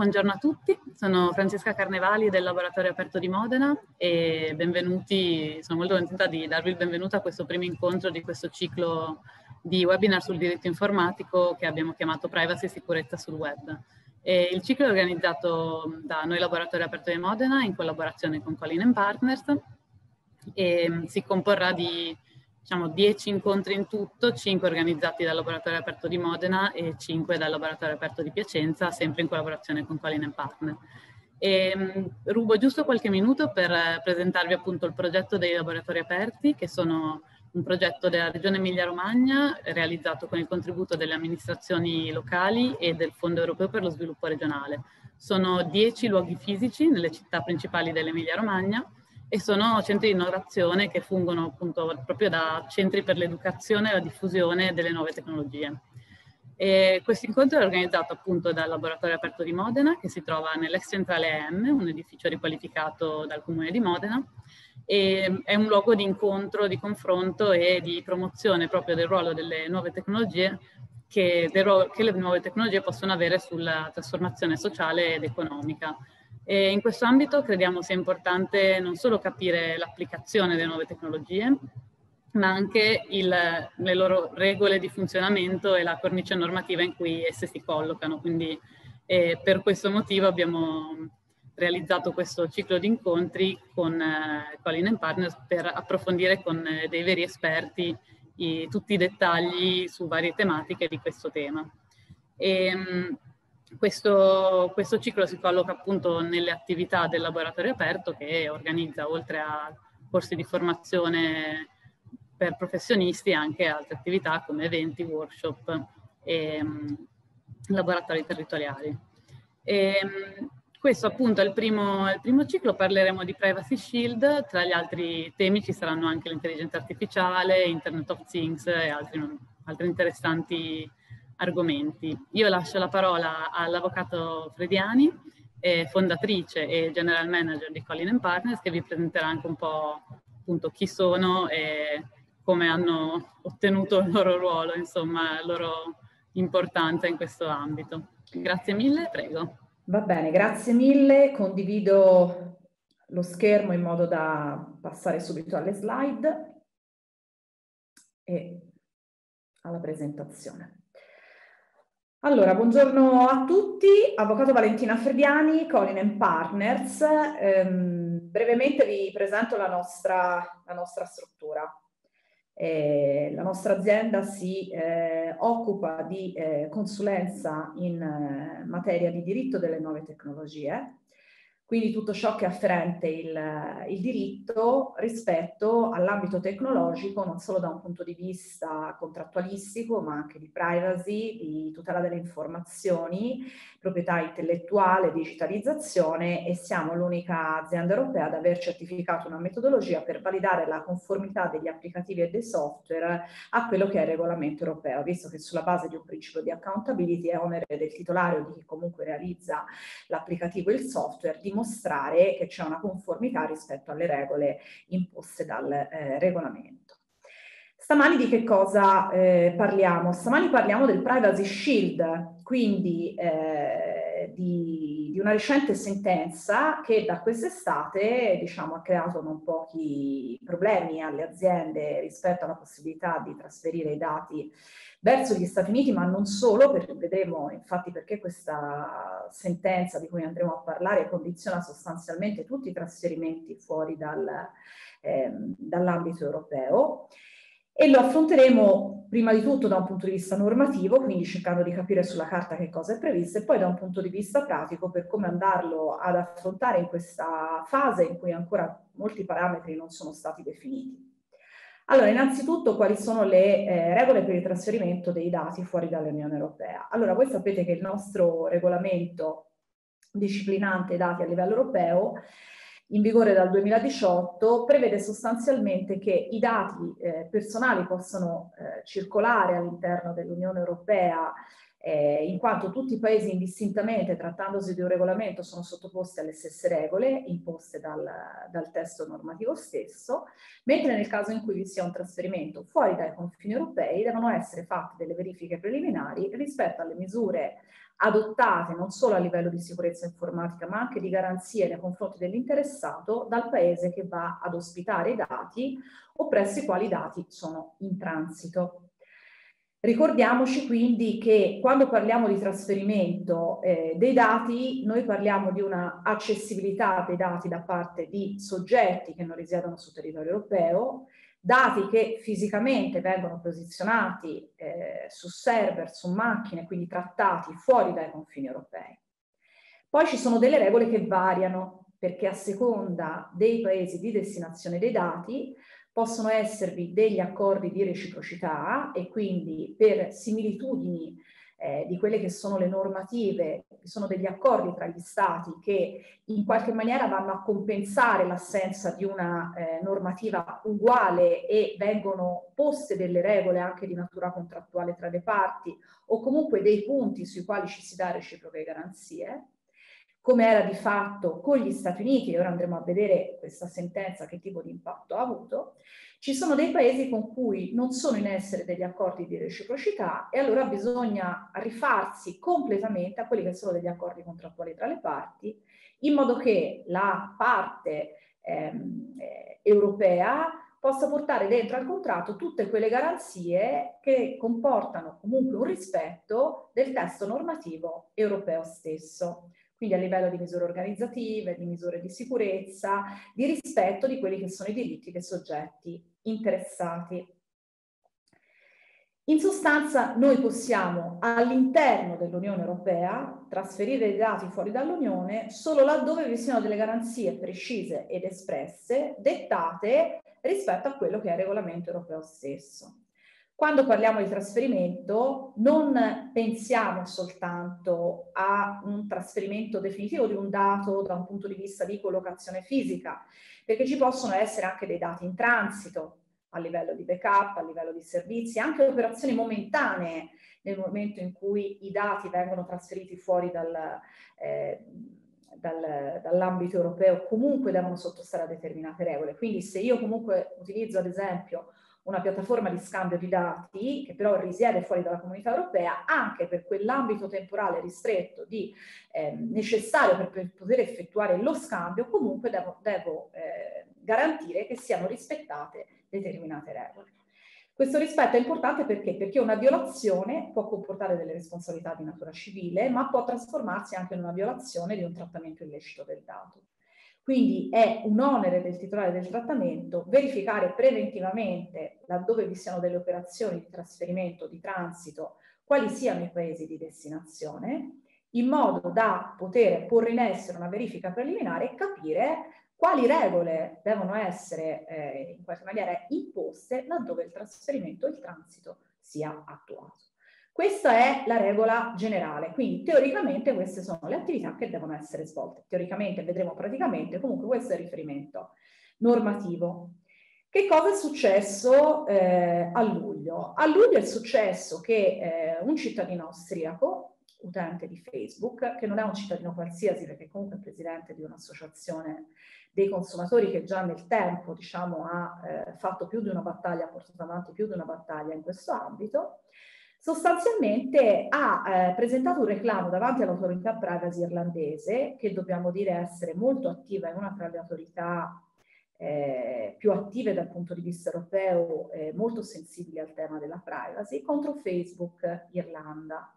Buongiorno a tutti, sono Francesca Carnevali del Laboratorio Aperto di Modena e benvenuti, sono molto contenta di darvi il benvenuto a questo primo incontro di questo ciclo di webinar sul diritto informatico che abbiamo chiamato Privacy e Sicurezza sul Web. E il ciclo è organizzato da noi Laboratorio Aperto di Modena in collaborazione con Colin Partners e si comporrà di diciamo, 10 incontri in tutto, 5 organizzati dal Laboratorio Aperto di Modena e 5 dal Laboratorio Aperto di Piacenza, sempre in collaborazione con Colin Partner. E, um, rubo giusto qualche minuto per presentarvi appunto il progetto dei laboratori aperti, che sono un progetto della Regione Emilia-Romagna realizzato con il contributo delle amministrazioni locali e del Fondo Europeo per lo Sviluppo Regionale. Sono 10 luoghi fisici nelle città principali dell'Emilia-Romagna e sono centri di innovazione che fungono appunto proprio da centri per l'educazione e la diffusione delle nuove tecnologie. questo incontro è organizzato appunto dal Laboratorio Aperto di Modena che si trova nell'ex centrale EM, un edificio riqualificato dal Comune di Modena e è un luogo di incontro, di confronto e di promozione proprio del ruolo delle nuove tecnologie che, che le nuove tecnologie possono avere sulla trasformazione sociale ed economica e in questo ambito crediamo sia importante non solo capire l'applicazione delle nuove tecnologie, ma anche il, le loro regole di funzionamento e la cornice normativa in cui esse si collocano. Quindi eh, per questo motivo abbiamo realizzato questo ciclo di incontri con eh, Colin Partners per approfondire con eh, dei veri esperti i, tutti i dettagli su varie tematiche di questo tema. E, ehm, questo, questo, ciclo si colloca appunto nelle attività del laboratorio aperto che organizza oltre a corsi di formazione per professionisti anche altre attività come eventi, workshop e um, laboratori territoriali. E, um, questo appunto è il, primo, il primo ciclo, parleremo di Privacy Shield, tra gli altri temi ci saranno anche l'intelligenza artificiale, Internet of Things e altri, altri interessanti argomenti. Io lascio la parola all'avvocato Frediani, eh, fondatrice e general manager di Colin Partners, che vi presenterà anche un po' appunto chi sono e come hanno ottenuto il loro ruolo, insomma, la loro importanza in questo ambito. Grazie mille, prego. Va bene, grazie mille. Condivido lo schermo in modo da passare subito alle slide e alla presentazione. Allora, buongiorno a tutti, Avvocato Valentina Frediani, Colin Partners. Ehm, brevemente vi presento la nostra, la nostra struttura. Eh, la nostra azienda si eh, occupa di eh, consulenza in eh, materia di diritto delle nuove tecnologie quindi tutto ciò che è afferente il, il diritto rispetto all'ambito tecnologico, non solo da un punto di vista contrattualistico, ma anche di privacy, di tutela delle informazioni, proprietà intellettuale, digitalizzazione e siamo l'unica azienda europea ad aver certificato una metodologia per validare la conformità degli applicativi e dei software a quello che è il regolamento europeo, visto che sulla base di un principio di accountability è onere del titolare o di chi comunque realizza l'applicativo e il software di dimostrare che c'è una conformità rispetto alle regole imposte dal eh, regolamento. Stamani di che cosa eh, parliamo? Stamani parliamo del Privacy Shield, quindi eh, di, di, una recente sentenza che da quest'estate diciamo, ha creato non pochi problemi alle aziende rispetto alla possibilità di trasferire i dati verso gli Stati Uniti, ma non solo, perché vedremo infatti perché questa sentenza di cui andremo a parlare condiziona sostanzialmente tutti i trasferimenti fuori dal, eh, dall'ambito europeo. E lo affronteremo prima di tutto da un punto di vista normativo, quindi cercando di capire sulla carta che cosa è previsto, e poi da un punto di vista pratico per come andarlo ad affrontare in questa fase in cui ancora molti parametri non sono stati definiti. Allora, innanzitutto quali sono le eh, regole per il trasferimento dei dati fuori dall'Unione Europea? Allora, voi sapete che il nostro regolamento disciplinante dati a livello europeo in vigore dal 2018 prevede sostanzialmente che i dati eh, personali possano eh, circolare all'interno dell'Unione Europea eh, in quanto tutti i paesi indistintamente, trattandosi di un regolamento, sono sottoposti alle stesse regole imposte dal, dal testo normativo stesso, mentre nel caso in cui vi sia un trasferimento fuori dai confini europei devono essere fatte delle verifiche preliminari rispetto alle misure adottate non solo a livello di sicurezza informatica ma anche di garanzie nei confronti dell'interessato dal paese che va ad ospitare i dati o presso i quali i dati sono in transito. Ricordiamoci quindi che quando parliamo di trasferimento eh, dei dati, noi parliamo di una accessibilità dei dati da parte di soggetti che non risiedono sul territorio europeo, dati che fisicamente vengono posizionati eh, su server, su macchine, quindi trattati fuori dai confini europei. Poi ci sono delle regole che variano perché a seconda dei paesi di destinazione dei dati possono esservi degli accordi di reciprocità e quindi per similitudini eh, di quelle che sono le normative, ci sono degli accordi tra gli stati che in qualche maniera vanno a compensare l'assenza di una eh, normativa uguale e vengono poste delle regole anche di natura contrattuale tra le parti o comunque dei punti sui quali ci si dà reciproche garanzie come era di fatto con gli Stati Uniti, e ora andremo a vedere questa sentenza che tipo di impatto ha avuto, ci sono dei paesi con cui non sono in essere degli accordi di reciprocità e allora bisogna rifarsi completamente a quelli che sono degli accordi contrattuali tra le parti, in modo che la parte ehm, eh, europea possa portare dentro al contratto tutte quelle garanzie che comportano comunque un rispetto del testo normativo europeo stesso quindi a livello di misure organizzative, di misure di sicurezza, di rispetto di quelli che sono i diritti dei soggetti interessati. In sostanza noi possiamo all'interno dell'Unione Europea trasferire i dati fuori dall'Unione solo laddove vi siano delle garanzie precise ed espresse dettate rispetto a quello che è il regolamento europeo stesso. Quando parliamo di trasferimento non pensiamo soltanto a un trasferimento definitivo di un dato da un punto di vista di collocazione fisica, perché ci possono essere anche dei dati in transito a livello di backup, a livello di servizi, anche operazioni momentanee nel momento in cui i dati vengono trasferiti fuori dal, eh, dal, dall'ambito europeo, comunque devono sottostare a determinate regole. Quindi se io comunque utilizzo ad esempio una piattaforma di scambio di dati che però risiede fuori dalla comunità europea anche per quell'ambito temporale ristretto di, eh, necessario per, per, poter effettuare lo scambio, comunque devo, devo eh, garantire che siano rispettate determinate regole. Questo rispetto è importante perché? Perché una violazione può comportare delle responsabilità di natura civile, ma può trasformarsi anche in una violazione di un trattamento illecito del dato. Quindi è un onere del titolare del trattamento verificare preventivamente, laddove vi siano delle operazioni di trasferimento, di transito, quali siano i paesi di destinazione, in modo da poter porre in essere una verifica preliminare e capire quali regole devono essere eh, in qualche maniera imposte laddove il trasferimento o il transito sia attuato. Questa è la regola generale, quindi teoricamente queste sono le attività che devono essere svolte. Teoricamente, vedremo praticamente, comunque questo è il riferimento normativo. Che cosa è successo eh, a luglio? A luglio è successo che eh, un cittadino austriaco, utente di Facebook, che non è un cittadino qualsiasi perché comunque è presidente di un'associazione dei consumatori che già nel tempo diciamo, ha eh, fatto più di una battaglia, ha portato avanti più di una battaglia in questo ambito, sostanzialmente ha eh, presentato un reclamo davanti all'autorità privacy irlandese, che dobbiamo dire essere molto attiva, è una tra le autorità eh, più attive dal punto di vista europeo, eh, molto sensibili al tema della privacy, contro Facebook Irlanda.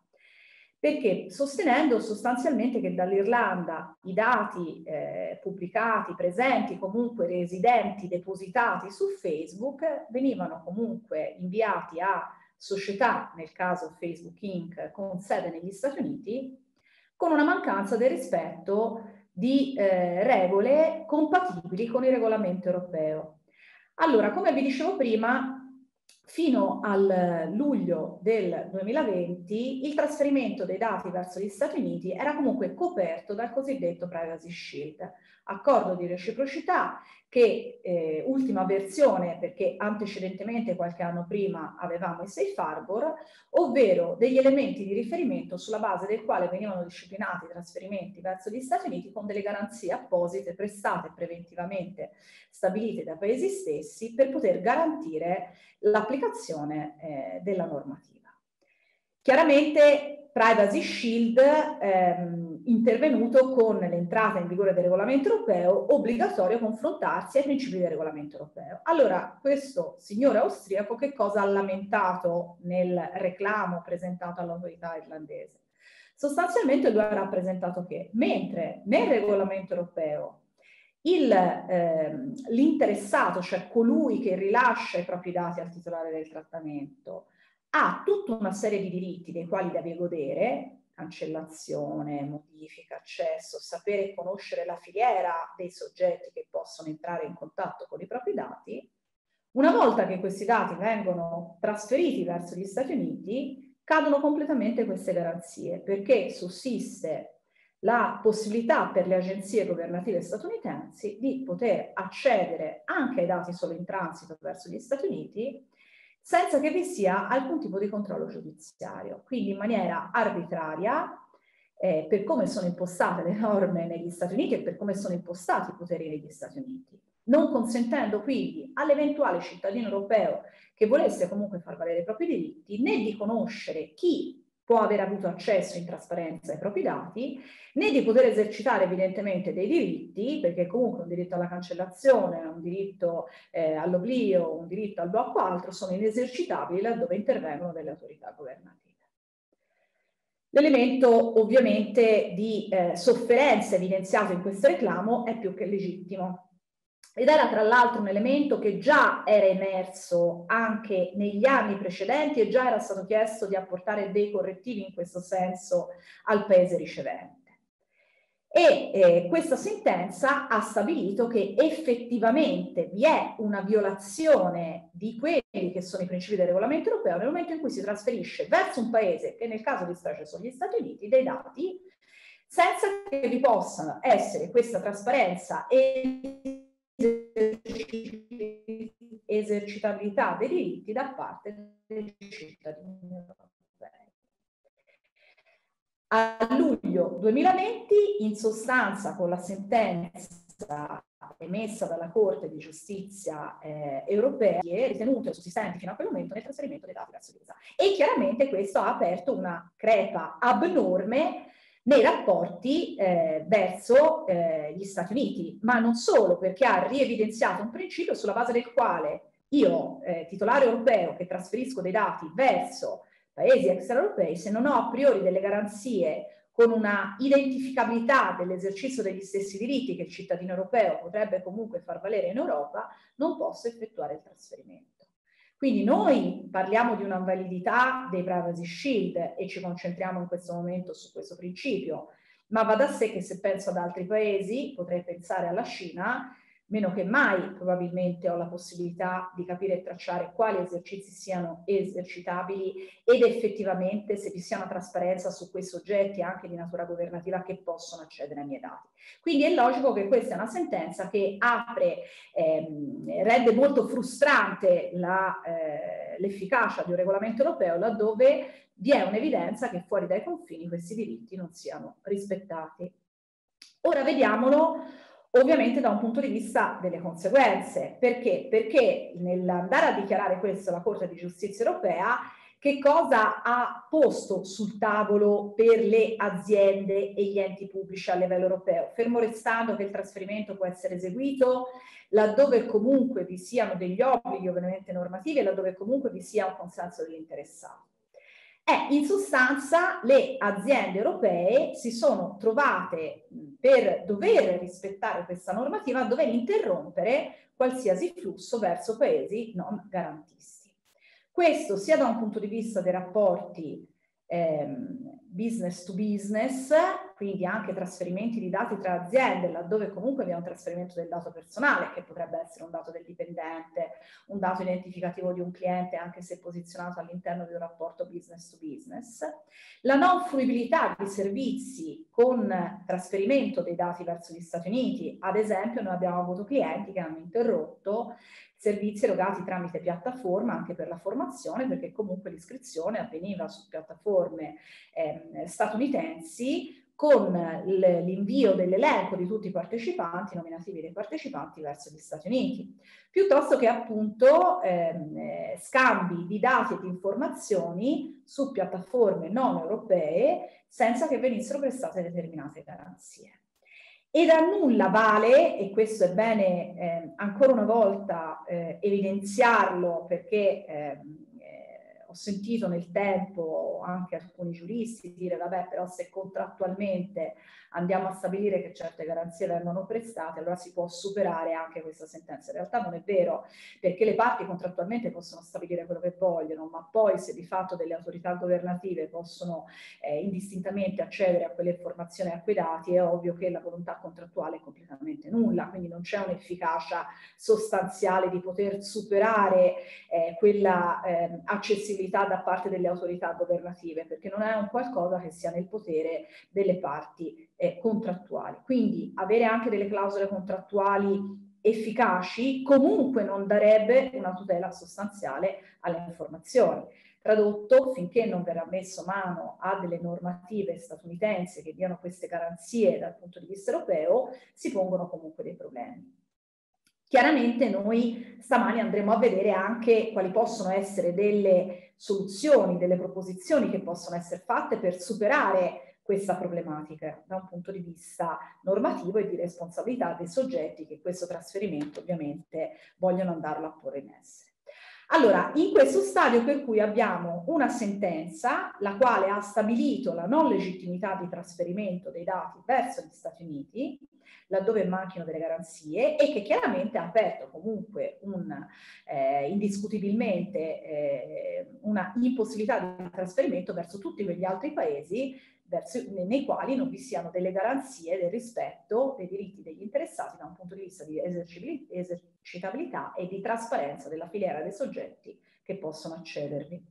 Perché sostenendo sostanzialmente che dall'Irlanda i dati eh, pubblicati, presenti, comunque residenti, depositati su Facebook, venivano comunque inviati a società, nel caso Facebook Inc., con sede negli Stati Uniti, con una mancanza del rispetto di eh, regole compatibili con il regolamento europeo. Allora, come vi dicevo prima, fino al luglio del 2020 il trasferimento dei dati verso gli Stati Uniti era comunque coperto dal cosiddetto Privacy Shield. accordo di reciprocità che eh, ultima versione, perché antecedentemente qualche anno prima avevamo i safe harbor, ovvero degli elementi di riferimento sulla base del quale venivano disciplinati i trasferimenti verso gli Stati Uniti con delle garanzie apposite prestate preventivamente stabilite dai paesi stessi per poter garantire l'applicazione eh, della normativa. Chiaramente Privacy Shield ehm, intervenuto con l'entrata in vigore del regolamento europeo obbligatorio confrontarsi ai principi del regolamento europeo. Allora, questo signore austriaco che cosa ha lamentato nel reclamo presentato all'autorità irlandese? Sostanzialmente lui ha rappresentato che mentre nel regolamento europeo ehm, l'interessato, cioè colui che rilascia i propri dati al titolare del trattamento, ha tutta una serie di diritti dei quali deve godere, cancellazione, modifica, accesso, sapere e conoscere la filiera dei soggetti che possono entrare in contatto con i propri dati. Una volta che questi dati vengono trasferiti verso gli Stati Uniti, cadono completamente queste garanzie perché sussiste la possibilità per le agenzie governative statunitensi di poter accedere anche ai dati solo in transito verso gli Stati Uniti senza che vi sia alcun tipo di controllo giudiziario. Quindi in maniera arbitraria, eh, per come sono impostate le norme negli Stati Uniti e per come sono impostati i poteri negli Stati Uniti, non consentendo quindi all'eventuale cittadino europeo che volesse comunque far valere i propri diritti né di conoscere chi può aver avuto accesso in trasparenza ai propri dati, né di poter esercitare evidentemente dei diritti, perché comunque un diritto alla cancellazione, un diritto eh, all'oblio, un diritto al blocco altro sono inesercitabili laddove intervengono delle autorità governative. L'elemento ovviamente di eh, sofferenza evidenziato in questo reclamo è più che legittimo ed era tra l'altro un elemento che già era emerso anche negli anni precedenti e già era stato chiesto di apportare dei correttivi in questo senso al paese ricevente. E eh, questa sentenza ha stabilito che effettivamente vi è una violazione di quelli che sono i principi del regolamento europeo nel momento in cui si trasferisce verso un paese, che nel caso di specie sono gli Stati Uniti, dei dati senza che vi possano essere questa trasparenza e esercitabilità dei diritti da parte dei cittadini europei. A luglio 2020, in sostanza con la sentenza emessa dalla Corte di Giustizia eh, europea, è ritenuto sussistente fino a quel momento nel trasferimento dei dati verso l'USA. E chiaramente questo ha aperto una crepa abnorme nei rapporti eh, verso eh, gli Stati Uniti, ma non solo, perché ha rievidenziato un principio sulla base del quale io, eh, titolare europeo, che trasferisco dei dati verso paesi extraeuropei, se non ho a priori delle garanzie con una identificabilità dell'esercizio degli stessi diritti che il cittadino europeo potrebbe comunque far valere in Europa, non posso effettuare il trasferimento. Quindi noi parliamo di una validità dei privacy shield e ci concentriamo in questo momento su questo principio, ma va da sé che se penso ad altri paesi, potrei pensare alla Cina, meno che mai probabilmente ho la possibilità di capire e tracciare quali esercizi siano esercitabili ed effettivamente se vi sia una trasparenza su quei soggetti anche di natura governativa che possono accedere ai miei dati. Quindi è logico che questa è una sentenza che apre, ehm, rende molto frustrante eh, l'efficacia di un regolamento europeo laddove vi è un'evidenza che fuori dai confini questi diritti non siano rispettati. Ora vediamolo Ovviamente da un punto di vista delle conseguenze. Perché? Perché nell'andare a dichiarare questo la Corte di Giustizia europea, che cosa ha posto sul tavolo per le aziende e gli enti pubblici a livello europeo? Fermo restando che il trasferimento può essere eseguito laddove comunque vi siano degli obblighi ovviamente normativi e laddove comunque vi sia un consenso dell'interessato. Eh, in sostanza le aziende europee si sono trovate per dover rispettare questa normativa, a dover interrompere qualsiasi flusso verso paesi non garantisti. Questo sia da un punto di vista dei rapporti ehm, business to business, quindi anche trasferimenti di dati tra aziende, laddove comunque vi è un trasferimento del dato personale, che potrebbe essere un dato del dipendente, un dato identificativo di un cliente, anche se posizionato all'interno di un rapporto business to business. La non fruibilità di servizi con trasferimento dei dati verso gli Stati Uniti. Ad esempio, noi abbiamo avuto clienti che hanno interrotto servizi erogati tramite piattaforma anche per la formazione, perché comunque l'iscrizione avveniva su piattaforme eh, statunitensi con l'invio dell'elenco di tutti i partecipanti, nominativi dei partecipanti verso gli Stati Uniti, piuttosto che appunto ehm, eh, scambi di dati e di informazioni su piattaforme non europee senza che venissero prestate determinate garanzie. E da nulla vale, e questo è bene eh, ancora una volta eh, evidenziarlo perché ehm, ho sentito nel tempo anche alcuni giuristi dire vabbè però se contrattualmente andiamo a stabilire che certe garanzie vengono prestate allora si può superare anche questa sentenza. In realtà non è vero perché le parti contrattualmente possono stabilire quello che vogliono ma poi se di fatto delle autorità governative possono eh, indistintamente accedere a quelle informazioni e a quei dati è ovvio che la volontà contrattuale è completamente nulla quindi non c'è un'efficacia sostanziale di poter superare eh, quella eh, accessibilità flessibilità da parte delle autorità governative, perché non è un qualcosa che sia nel potere delle parti eh, contrattuali. Quindi avere anche delle clausole contrattuali efficaci comunque non darebbe una tutela sostanziale alle informazioni. Tradotto, finché non verrà messo mano a delle normative statunitensi che diano queste garanzie dal punto di vista europeo, si pongono comunque dei problemi. Chiaramente noi stamani andremo a vedere anche quali possono essere delle soluzioni, delle proposizioni che possono essere fatte per superare questa problematica da un punto di vista normativo e di responsabilità dei soggetti che questo trasferimento ovviamente vogliono andarlo a porre in essere. Allora, in questo stadio per cui abbiamo una sentenza la quale ha stabilito la non legittimità di trasferimento dei dati verso gli Stati Uniti, laddove manchino delle garanzie e che chiaramente ha aperto comunque un, eh, indiscutibilmente eh, una impossibilità di trasferimento verso tutti quegli altri paesi verso, nei quali non vi siano delle garanzie del rispetto dei diritti degli interessati da un punto di vista di esercitabilità e di trasparenza della filiera dei soggetti che possono accedervi.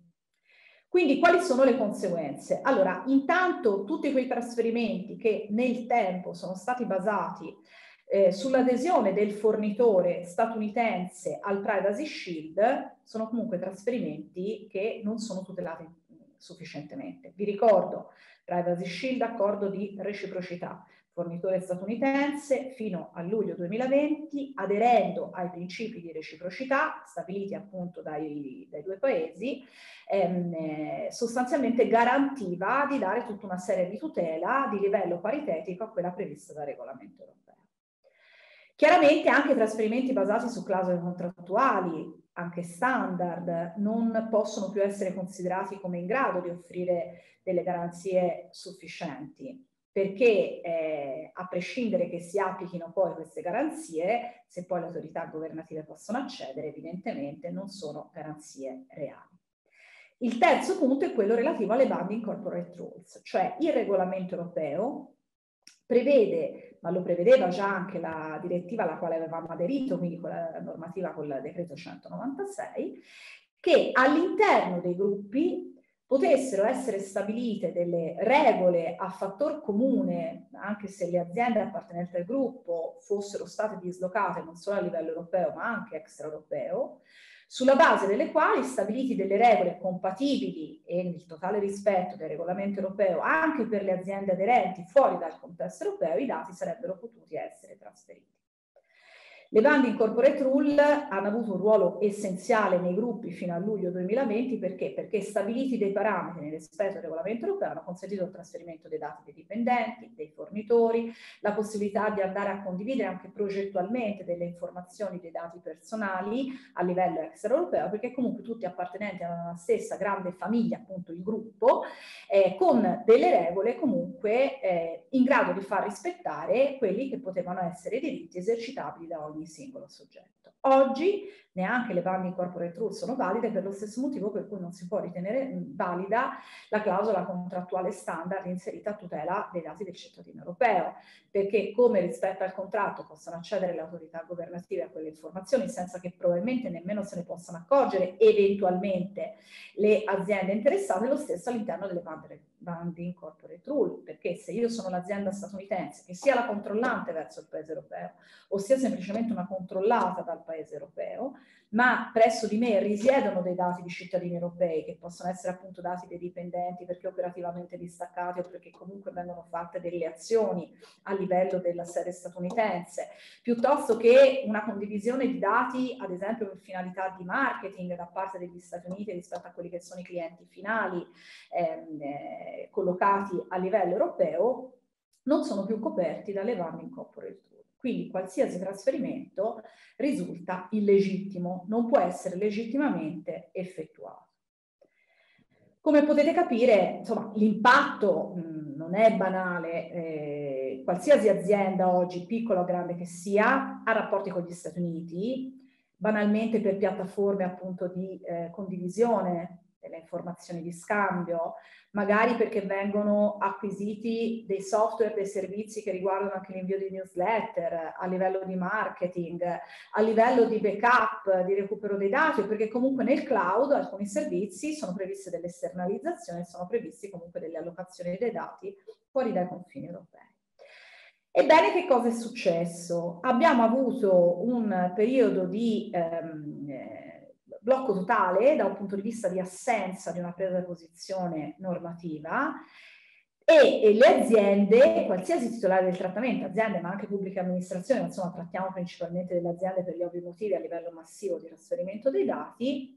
Quindi quali sono le conseguenze? Allora, intanto tutti quei trasferimenti che nel tempo sono stati basati eh, sull'adesione del fornitore statunitense al Privacy Shield sono comunque trasferimenti che non sono tutelati sufficientemente. Vi ricordo, Privacy Shield, accordo di reciprocità fornitore statunitense fino a luglio 2020, aderendo ai principi di reciprocità stabiliti appunto dai, dai due paesi, ehm, eh, sostanzialmente garantiva di dare tutta una serie di tutela di livello paritetico a quella prevista dal regolamento europeo. Chiaramente anche trasferimenti basati su clausole contrattuali, anche standard, non possono più essere considerati come in grado di offrire delle garanzie sufficienti perché eh, a prescindere che si applichino poi queste garanzie, se poi le autorità governative possono accedere, evidentemente non sono garanzie reali. Il terzo punto è quello relativo alle binding corporate rules, cioè il regolamento europeo prevede, ma lo prevedeva già anche la direttiva alla quale avevamo aderito, quindi con la normativa con il decreto 196, che all'interno dei gruppi potessero essere stabilite delle regole a fattor comune, anche se le aziende appartenenti al gruppo fossero state dislocate non solo a livello europeo ma anche extraeuropeo, sulla base delle quali stabiliti delle regole compatibili e nel totale rispetto del regolamento europeo anche per le aziende aderenti fuori dal contesto europeo, i dati sarebbero potuti essere trasferiti. Le bande corporate rule hanno avuto un ruolo essenziale nei gruppi fino a luglio 2020 perché? Perché stabiliti dei parametri rispetto del regolamento europeo hanno consentito il trasferimento dei dati dei dipendenti, dei fornitori, la possibilità di andare a condividere anche progettualmente delle informazioni dei dati personali a livello extraeuropeo perché comunque tutti appartenenti alla stessa grande famiglia, appunto il gruppo, eh, con delle regole comunque eh, in grado di far rispettare quelli che potevano essere diritti esercitabili da ogni ogni singolo soggetto. Oggi neanche le binding corporate rules sono valide per lo stesso motivo per cui non si può ritenere valida la clausola contrattuale standard inserita a tutela dei dati del cittadino europeo, perché come rispetto al contratto possono accedere le autorità governative a quelle informazioni senza che probabilmente nemmeno se ne possano accorgere eventualmente le aziende interessate, lo stesso all'interno delle binding corporate rule, perché se io sono l'azienda statunitense, che sia la controllante verso il paese europeo, o sia semplicemente una controllata dal paese europeo, ma presso di me risiedono dei dati di cittadini europei che possono essere appunto dati dei dipendenti perché operativamente distaccati o perché comunque vengono fatte delle azioni a livello della sede statunitense, piuttosto che una condivisione di dati ad esempio per finalità di marketing da parte degli Stati Uniti rispetto a quelli che sono i clienti finali ehm, eh, collocati a livello europeo, non sono più coperti dalle Warning Corporate quindi qualsiasi trasferimento risulta illegittimo, non può essere legittimamente effettuato. Come potete capire, l'impatto non è banale. Eh, qualsiasi azienda oggi, piccola o grande che sia, ha rapporti con gli Stati Uniti, banalmente per piattaforme appunto di eh, condivisione delle informazioni di scambio, magari perché vengono acquisiti dei software, dei servizi che riguardano anche l'invio di newsletter, a livello di marketing, a livello di backup, di recupero dei dati, perché comunque nel cloud alcuni servizi sono previste delle esternalizzazioni, sono previsti comunque delle allocazioni dei dati fuori dai confini europei. Ebbene, che cosa è successo? Abbiamo avuto un periodo di ehm, blocco totale da un punto di vista di assenza di una presa di posizione normativa e, e, le aziende, qualsiasi titolare del trattamento, aziende ma anche pubbliche amministrazioni, insomma trattiamo principalmente delle aziende per gli ovvi motivi a livello massivo di trasferimento dei dati,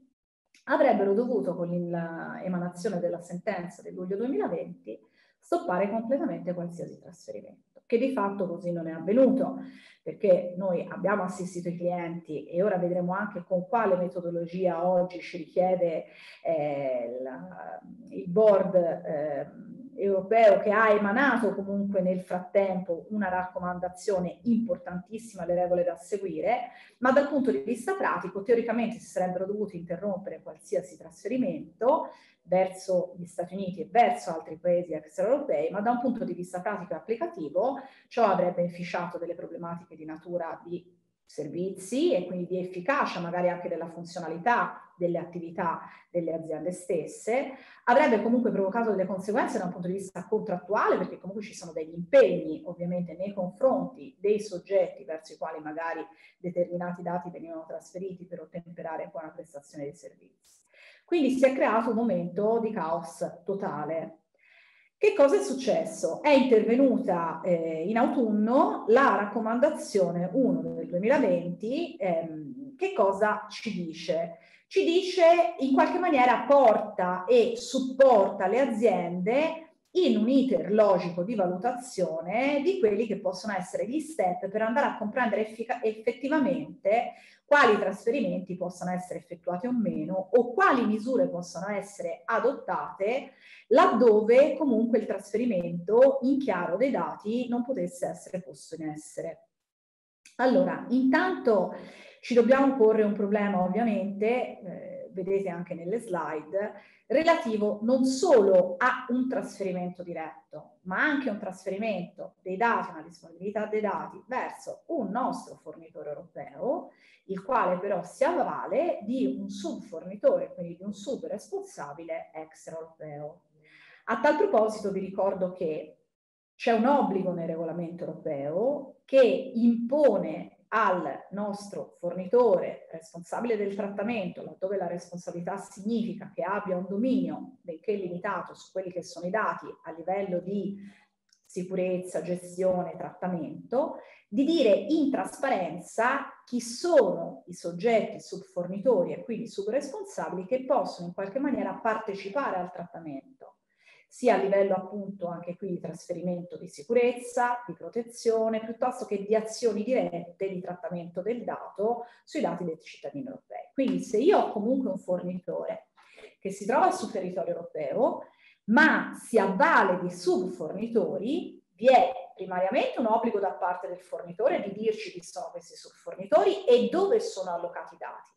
avrebbero dovuto con l'emanazione della sentenza del luglio 2020 stoppare completamente qualsiasi trasferimento, che di fatto così non è avvenuto perché noi abbiamo assistito i clienti e ora vedremo anche con quale metodologia oggi ci richiede eh, la, il board eh, europeo che ha emanato comunque nel frattempo una raccomandazione importantissima, le regole da seguire, ma dal punto di vista pratico teoricamente si sarebbero dovuti interrompere qualsiasi trasferimento verso gli Stati Uniti e verso altri paesi extraeuropei, ma da un punto di vista pratico e applicativo ciò avrebbe inficiato delle problematiche di natura di servizi e quindi di efficacia magari anche della funzionalità delle attività delle aziende stesse, avrebbe comunque provocato delle conseguenze da un punto di vista contrattuale perché comunque ci sono degli impegni ovviamente nei confronti dei soggetti verso i quali magari determinati dati venivano trasferiti per ottemperare poi una prestazione dei servizi. Quindi si è creato un momento di caos totale. Che cosa è successo? È intervenuta eh, in autunno la raccomandazione 1 del 2020. Ehm, che cosa ci dice? Ci dice in qualche maniera porta e supporta le aziende in un iter logico di valutazione di quelli che possono essere gli step per andare a comprendere effic- effettivamente quali trasferimenti possano essere effettuati o meno o quali misure possono essere adottate laddove comunque il trasferimento in chiaro dei dati non potesse essere posto in essere. Allora, intanto ci dobbiamo porre un problema ovviamente, eh, vedete anche nelle slide, relativo non solo a un trasferimento diretto, ma anche un trasferimento dei dati, una disponibilità dei dati verso un nostro fornitore europeo il quale però si avvale di un subfornitore, quindi di un subresponsabile extraeuropeo. A tal proposito vi ricordo che c'è un obbligo nel regolamento europeo che impone al nostro fornitore responsabile del trattamento, laddove la responsabilità significa che abbia un dominio, benché limitato, su quelli che sono i dati a livello di sicurezza, gestione, trattamento, di dire in trasparenza chi sono i soggetti subfornitori e quindi subresponsabili che possono in qualche maniera partecipare al trattamento, sia a livello appunto anche qui di trasferimento di sicurezza, di protezione, piuttosto che di azioni dirette di trattamento del dato sui dati dei cittadini europei. Quindi se io ho comunque un fornitore che si trova sul territorio europeo, ma si avvale di subfornitori, vi è primariamente un obbligo da parte del fornitore di dirci chi sono questi subfornitori e dove sono allocati i dati.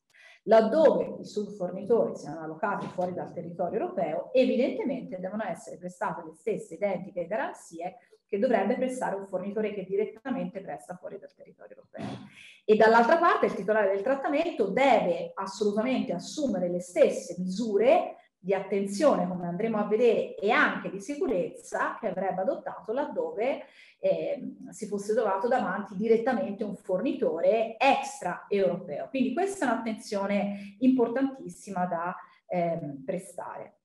Laddove i subfornitori siano allocati fuori dal territorio europeo, evidentemente devono essere prestate le stesse identiche garanzie che dovrebbe prestare un fornitore che direttamente presta fuori dal territorio europeo. E dall'altra parte il titolare del trattamento deve assolutamente assumere le stesse misure di attenzione, come andremo a vedere, e anche di sicurezza che avrebbe adottato laddove eh, si fosse trovato davanti direttamente un fornitore extra europeo. Quindi questa è un'attenzione importantissima da eh, prestare.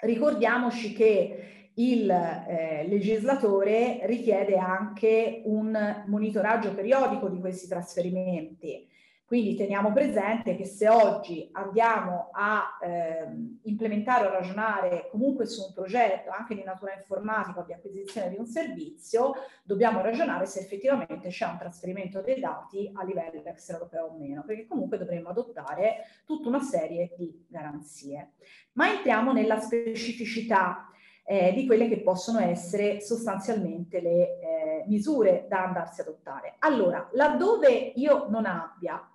Ricordiamoci che il eh, legislatore richiede anche un monitoraggio periodico di questi trasferimenti quindi teniamo presente che se oggi andiamo a eh, implementare o ragionare comunque su un progetto anche di natura informatica o di acquisizione di un servizio, dobbiamo ragionare se effettivamente c'è un trasferimento dei dati a livello extraeuropeo o meno, perché comunque dovremmo adottare tutta una serie di garanzie. Ma entriamo nella specificità eh, di quelle che possono essere sostanzialmente le eh, misure da andarsi ad adottare. Allora, laddove io non abbia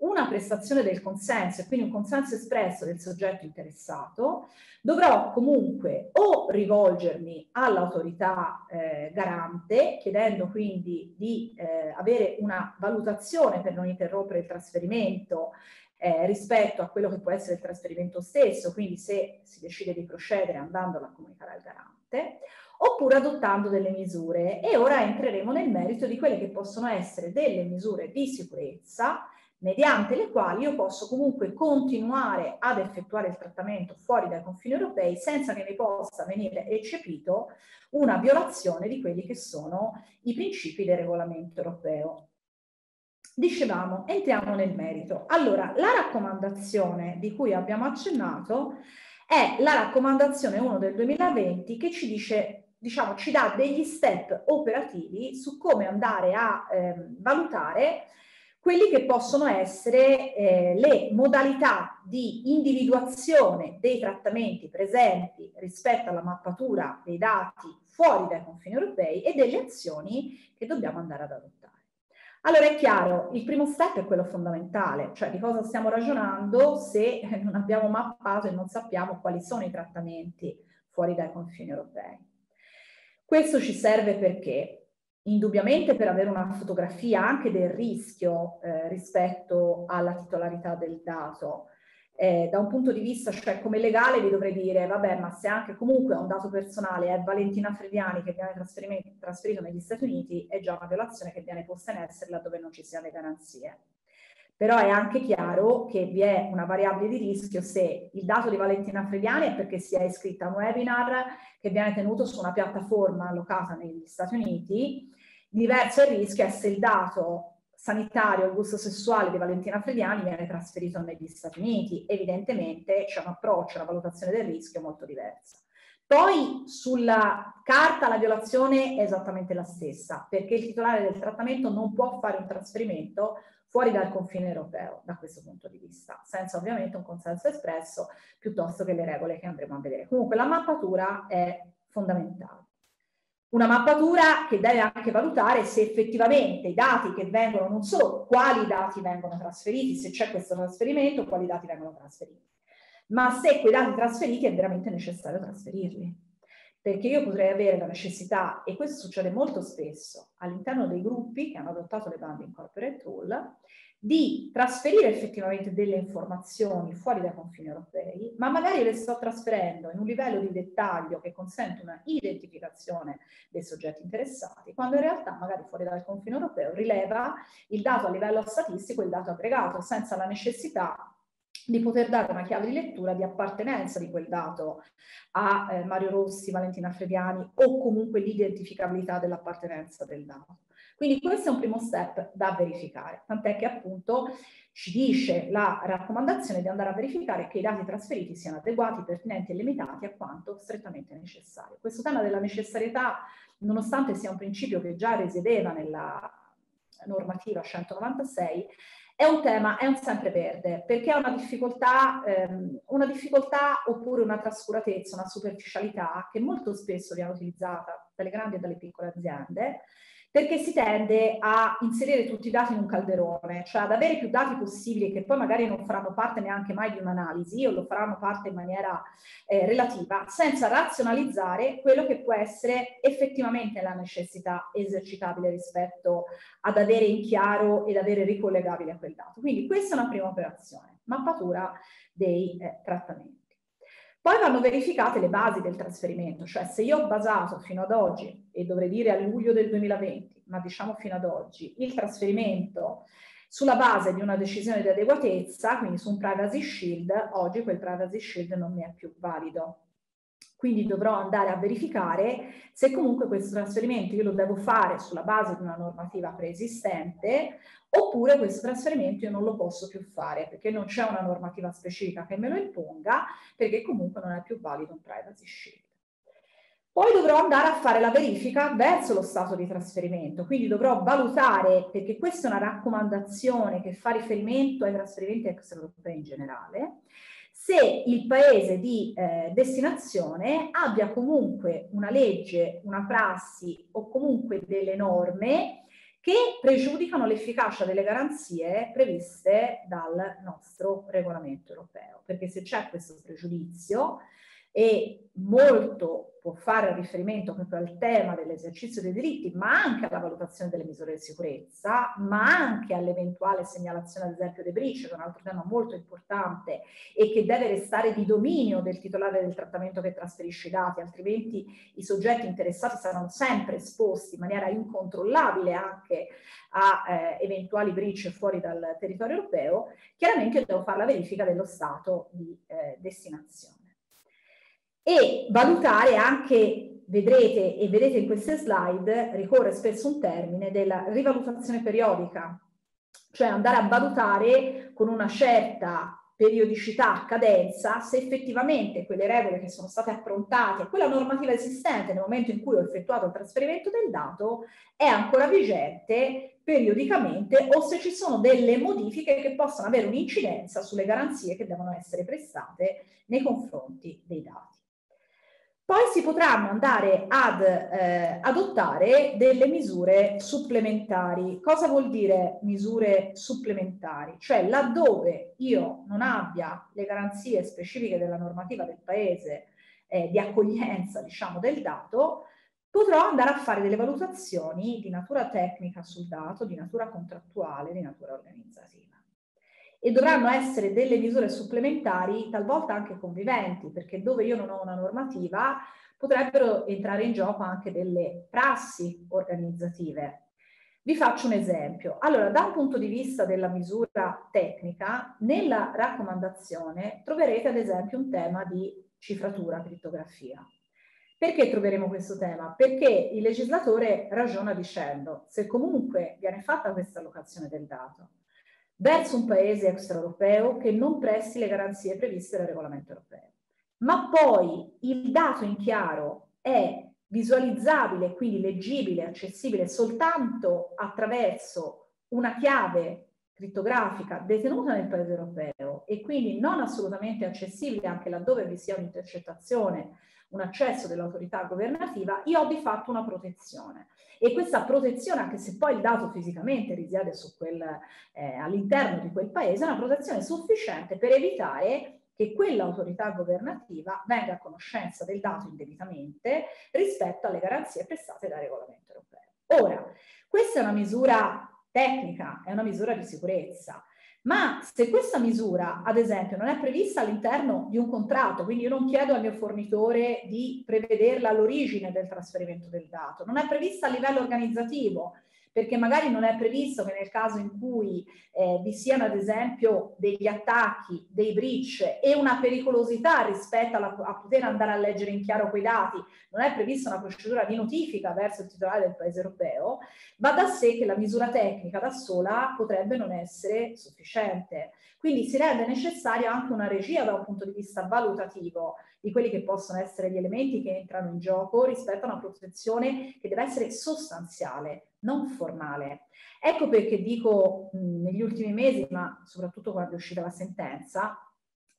una prestazione del consenso e quindi un consenso espresso del soggetto interessato, dovrò comunque o rivolgermi all'autorità eh, garante, chiedendo quindi di eh, avere una valutazione per non interrompere il trasferimento eh, rispetto a quello che può essere il trasferimento stesso, quindi se si decide di procedere andandolo a comunicare al garante, oppure adottando delle misure. E ora entreremo nel merito di quelle che possono essere delle misure di sicurezza mediante le quali io posso comunque continuare ad effettuare il trattamento fuori dai confini europei senza che mi possa venire eccepito una violazione di quelli che sono i principi del regolamento europeo. Dicevamo, entriamo nel merito. Allora, la raccomandazione di cui abbiamo accennato è la raccomandazione 1 del 2020 che ci dice, diciamo, ci dà degli step operativi su come andare a eh, valutare quelli che possono essere eh, le modalità di individuazione dei trattamenti presenti rispetto alla mappatura dei dati fuori dai confini europei e delle azioni che dobbiamo andare ad adottare. Allora è chiaro, il primo step è quello fondamentale, cioè di cosa stiamo ragionando se non abbiamo mappato e non sappiamo quali sono i trattamenti fuori dai confini europei. Questo ci serve perché indubbiamente per avere una fotografia anche del rischio eh, rispetto alla titolarità del dato. Eh, da un punto di vista, cioè come legale, vi dovrei dire, vabbè, ma se anche comunque un dato personale è Valentina Frediani che viene trasferito negli Stati Uniti, è già una violazione che viene posta in essere laddove non ci siano le garanzie. Però è anche chiaro che vi è una variabile di rischio se il dato di Valentina Frediani è perché si è iscritta a un webinar che viene tenuto su una piattaforma allocata negli Stati Uniti Diverso il rischio è se il dato sanitario il gusto sessuale di Valentina Frediani viene trasferito negli Stati Uniti. Evidentemente c'è un approccio, una valutazione del rischio molto diversa. Poi sulla carta la violazione è esattamente la stessa, perché il titolare del trattamento non può fare un trasferimento fuori dal confine europeo da questo punto di vista, senza ovviamente un consenso espresso piuttosto che le regole che andremo a vedere. Comunque la mappatura è fondamentale una mappatura che deve anche valutare se effettivamente i dati che vengono, non solo quali dati vengono trasferiti, se c'è questo trasferimento, quali dati vengono trasferiti, ma se quei dati trasferiti è veramente necessario trasferirli. Perché io potrei avere la necessità, e questo succede molto spesso all'interno dei gruppi che hanno adottato le bande in corporate tool, di trasferire effettivamente delle informazioni fuori dai confini europei, ma magari le sto trasferendo in un livello di dettaglio che consente una identificazione dei soggetti interessati, quando in realtà magari fuori dal confine europeo rileva il dato a livello statistico, il dato aggregato, senza la necessità di poter dare una chiave di lettura di appartenenza di quel dato a eh, Mario Rossi, Valentina Frediani o comunque l'identificabilità dell'appartenenza del dato. Quindi questo è un primo step da verificare, tant'è che appunto ci dice la raccomandazione di andare a verificare che i dati trasferiti siano adeguati, pertinenti e limitati a quanto strettamente necessario. Questo tema della necessarietà, nonostante sia un principio che già risiedeva nella normativa 196, è un tema, è un sempreverde, perché è una difficoltà, ehm, una difficoltà oppure una trascuratezza, una superficialità che molto spesso viene utilizzata dalle grandi e dalle piccole aziende, perché si tende a inserire tutti i dati in un calderone, cioè ad avere più dati possibili che poi magari non faranno parte neanche mai di un'analisi o lo faranno parte in maniera eh, relativa, senza razionalizzare quello che può essere effettivamente la necessità esercitabile rispetto ad avere in chiaro ed avere ricollegabile a quel dato. Quindi questa è una prima operazione, mappatura dei eh, trattamenti. Poi vanno verificate le basi del trasferimento, cioè se io ho basato fino ad oggi, e dovrei dire a luglio del 2020, ma diciamo fino ad oggi, il trasferimento sulla base di una decisione di adeguatezza, quindi su un privacy shield, oggi quel privacy shield non mi è più valido. Quindi dovrò andare a verificare se comunque questo trasferimento io lo devo fare sulla base di una normativa preesistente oppure questo trasferimento io non lo posso più fare perché non c'è una normativa specifica che me lo imponga perché comunque non è più valido un privacy shield. Poi dovrò andare a fare la verifica verso lo stato di trasferimento, quindi dovrò valutare, perché questa è una raccomandazione che fa riferimento ai trasferimenti extraeuropei in generale, se il paese di eh, destinazione abbia comunque una legge, una prassi o comunque delle norme che pregiudicano l'efficacia delle garanzie previste dal nostro regolamento europeo. Perché se c'è questo pregiudizio, e molto può fare riferimento proprio al tema dell'esercizio dei diritti, ma anche alla valutazione delle misure di sicurezza, ma anche all'eventuale segnalazione, ad esempio, dei breach, che è un altro tema molto importante e che deve restare di dominio del titolare del trattamento che trasferisce i dati, altrimenti i soggetti interessati saranno sempre esposti in maniera incontrollabile anche a eh, eventuali breach fuori dal territorio europeo, chiaramente devo fare la verifica dello stato di eh, destinazione e valutare anche, vedrete e vedete in queste slide, ricorre spesso un termine della rivalutazione periodica, cioè andare a valutare con una certa periodicità, cadenza, se effettivamente quelle regole che sono state approntate, quella normativa esistente nel momento in cui ho effettuato il trasferimento del dato è ancora vigente periodicamente o se ci sono delle modifiche che possono avere un'incidenza sulle garanzie che devono essere prestate nei confronti dei dati. Poi si potranno andare ad eh, adottare delle misure supplementari. Cosa vuol dire misure supplementari? Cioè laddove io non abbia le garanzie specifiche della normativa del paese eh, di accoglienza, diciamo, del dato, potrò andare a fare delle valutazioni di natura tecnica sul dato, di natura contrattuale, di natura organizzativa e dovranno essere delle misure supplementari, talvolta anche conviventi, perché dove io non ho una normativa potrebbero entrare in gioco anche delle prassi organizzative. Vi faccio un esempio. Allora, da un punto di vista della misura tecnica, nella raccomandazione troverete ad esempio un tema di cifratura, crittografia. Perché troveremo questo tema? Perché il legislatore ragiona dicendo se comunque viene fatta questa allocazione del dato, verso un paese extraeuropeo che non presti le garanzie previste dal regolamento europeo. Ma poi il dato in chiaro è visualizzabile, quindi leggibile, accessibile soltanto attraverso una chiave crittografica detenuta nel paese europeo e quindi non assolutamente accessibile anche laddove vi sia un'intercettazione, un accesso dell'autorità governativa, io ho di fatto una protezione. E questa protezione, anche se poi il dato fisicamente risiede eh, all'interno di quel paese, è una protezione sufficiente per evitare che quell'autorità governativa venga a conoscenza del dato indebitamente rispetto alle garanzie prestate dal regolamento europeo. Ora, questa è una misura tecnica, è una misura di sicurezza. Ma se questa misura, ad esempio, non è prevista all'interno di un contratto, quindi io non chiedo al mio fornitore di prevederla all'origine del trasferimento del dato, non è prevista a livello organizzativo, perché magari non è previsto che nel caso in cui eh, vi siano ad esempio degli attacchi, dei breach e una pericolosità rispetto alla, a poter andare a leggere in chiaro quei dati, non è prevista una procedura di notifica verso il titolare del paese europeo, va da sé che la misura tecnica da sola potrebbe non essere sufficiente. Quindi si rende necessaria anche una regia da un punto di vista valutativo di quelli che possono essere gli elementi che entrano in gioco rispetto a una protezione che deve essere sostanziale, non formale. Ecco perché dico mh, negli ultimi mesi, ma soprattutto quando è uscita la sentenza,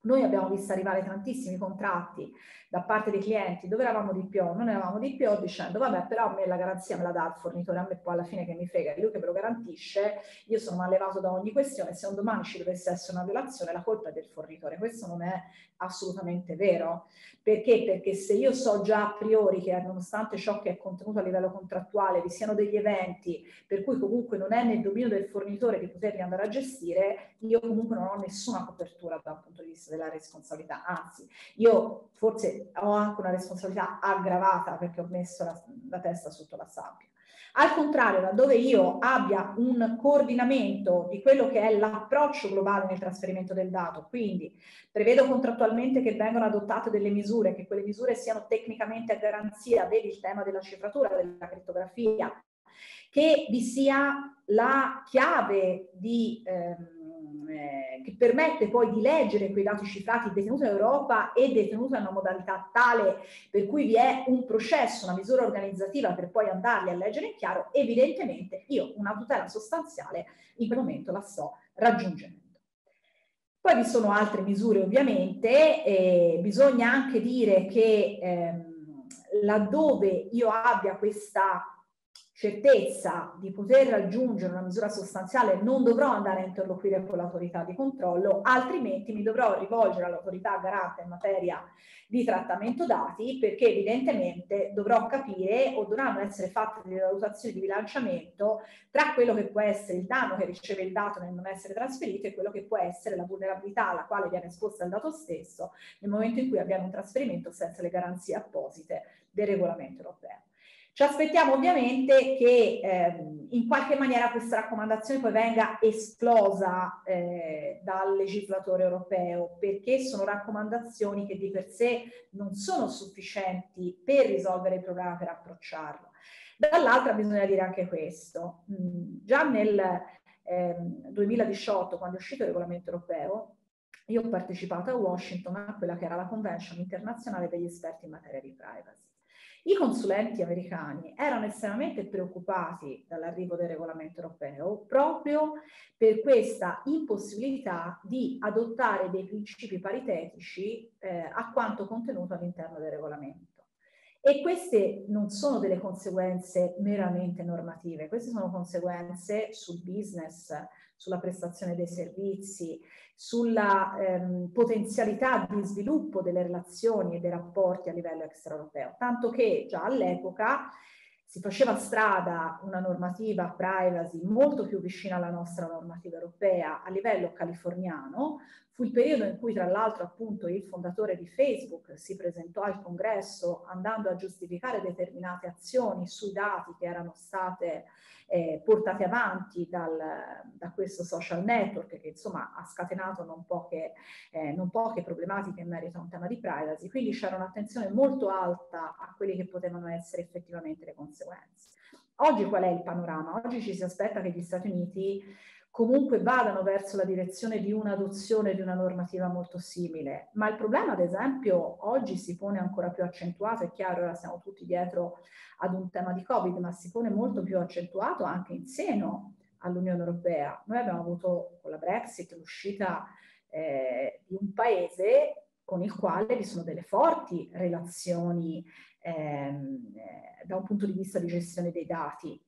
noi abbiamo visto arrivare tantissimi contratti da parte dei clienti. Dove eravamo di più, non eravamo di più, dicendo vabbè però a me la garanzia me la dà il fornitore, a me poi alla fine che mi frega, è lui che me lo garantisce, io sono mallevato da ogni questione, se un domani ci dovesse essere una violazione la colpa è del fornitore, questo non è assolutamente vero. Perché? Perché se io so già a priori che nonostante ciò che è contenuto a livello contrattuale vi siano degli eventi per cui comunque non è nel dominio del fornitore di poterli andare a gestire, io comunque non ho nessuna copertura dal punto di vista della responsabilità. Anzi, io forse ho anche una responsabilità aggravata perché ho messo la, la testa sotto la sabbia. Al contrario, laddove io abbia un coordinamento di quello che è l'approccio globale nel trasferimento del dato, quindi prevedo contrattualmente che vengano adottate delle misure, che quelle misure siano tecnicamente a garanzia, vedi il tema della cifratura, della crittografia, che vi sia la chiave di... Ehm, eh, che permette poi di leggere quei dati cifrati detenuti in Europa e detenuti in una modalità tale per cui vi è un processo, una misura organizzativa per poi andarli a leggere in chiaro, evidentemente io una tutela sostanziale in quel momento la sto raggiungendo. Poi vi sono altre misure ovviamente, eh, bisogna anche dire che ehm, laddove io abbia questa certezza di poter raggiungere una misura sostanziale non dovrò andare a interloquire con l'autorità di controllo, altrimenti mi dovrò rivolgere all'autorità garante in materia di trattamento dati perché evidentemente dovrò capire o dovranno essere fatte delle valutazioni di bilanciamento tra quello che può essere il danno che riceve il dato nel non essere trasferito e quello che può essere la vulnerabilità alla quale viene esposta il dato stesso nel momento in cui abbiamo un trasferimento senza le garanzie apposite del regolamento europeo. Ci aspettiamo ovviamente che eh, in qualche maniera questa raccomandazione poi venga esplosa eh, dal legislatore europeo, perché sono raccomandazioni che di per sé non sono sufficienti per risolvere il problema, per approcciarlo. Dall'altra bisogna dire anche questo. Mm, già nel eh, 2018, quando è uscito il regolamento europeo, io ho partecipato a Washington a quella che era la Convention internazionale degli esperti in materia di privacy. I consulenti americani erano estremamente preoccupati dall'arrivo del regolamento europeo proprio per questa impossibilità di adottare dei principi paritetici eh, a quanto contenuto all'interno del regolamento. E queste non sono delle conseguenze meramente normative, queste sono conseguenze sul business, sulla prestazione dei servizi, sulla ehm, potenzialità di sviluppo delle relazioni e dei rapporti a livello extraeuropeo, tanto che già all'epoca si faceva strada una normativa privacy molto più vicina alla nostra normativa europea a livello californiano, Fu il periodo in cui tra l'altro appunto il fondatore di Facebook si presentò al congresso andando a giustificare determinate azioni sui dati che erano state eh, portate avanti dal, da questo social network che insomma ha scatenato non poche, eh, non poche problematiche in merito a un tema di privacy. Quindi c'era un'attenzione molto alta a quelle che potevano essere effettivamente le conseguenze. Oggi qual è il panorama? Oggi ci si aspetta che gli Stati Uniti comunque vadano verso la direzione di un'adozione di una normativa molto simile. Ma il problema, ad esempio, oggi si pone ancora più accentuato, è chiaro, ora siamo tutti dietro ad un tema di Covid, ma si pone molto più accentuato anche in seno all'Unione Europea. Noi abbiamo avuto con la Brexit l'uscita eh, di un paese con il quale vi sono delle forti relazioni ehm, eh, da un punto di vista di gestione dei dati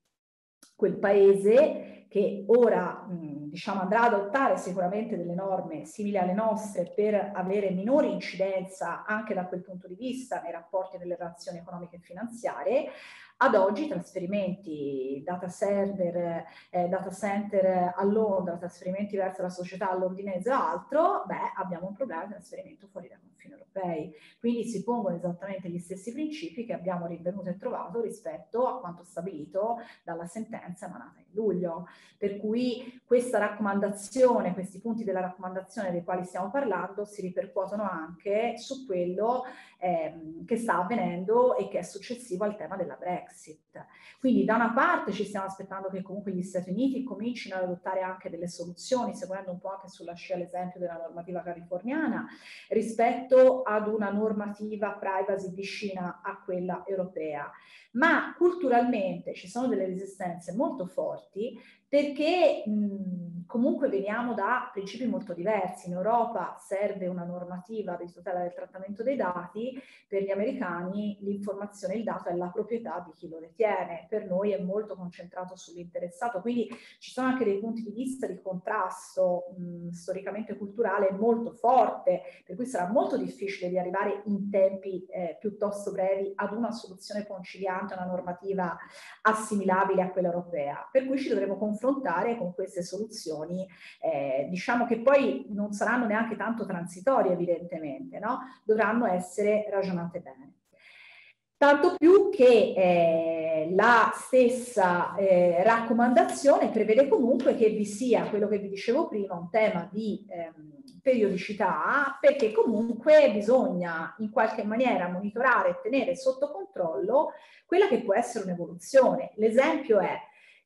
quel paese che ora mh, diciamo, andrà ad adottare sicuramente delle norme simili alle nostre per avere minore incidenza anche da quel punto di vista nei rapporti delle relazioni economiche e finanziarie, ad oggi trasferimenti data server, eh, data center a Londra, trasferimenti verso la società londinese o altro, beh, abbiamo un problema di trasferimento fuori dai confini europei. Quindi si pongono esattamente gli stessi principi che abbiamo rinvenuto e trovato rispetto a quanto stabilito dalla sentenza emanata in luglio. Per cui questa raccomandazione, questi punti della raccomandazione dei quali stiamo parlando si ripercuotono anche su quello ehm, che sta avvenendo e che è successivo al tema della Brexit. Quindi da una parte ci stiamo aspettando che comunque gli Stati Uniti comincino ad adottare anche delle soluzioni, seguendo un po' anche sulla scia l'esempio della normativa californiana, rispetto ad una normativa privacy vicina a quella europea. Ma culturalmente ci sono delle resistenze molto forti perché mh, comunque veniamo da principi molto diversi. In Europa serve una normativa di tutela del trattamento dei dati, per gli americani l'informazione, il dato è la proprietà di chi lo detiene, per noi è molto concentrato sull'interessato, quindi ci sono anche dei punti di vista di contrasto mh, storicamente culturale molto forte, per cui sarà molto difficile di arrivare in tempi eh, piuttosto brevi ad una soluzione conciliante, una normativa assimilabile a quella europea, per cui ci dovremo confrontare con queste soluzioni, eh, diciamo che poi non saranno neanche tanto transitorie evidentemente, no? dovranno essere ragionate bene. Tanto più che eh, la stessa eh, raccomandazione prevede comunque che vi sia, quello che vi dicevo prima, un tema di ehm, periodicità, perché comunque bisogna in qualche maniera monitorare e tenere sotto controllo quella che può essere un'evoluzione. L'esempio è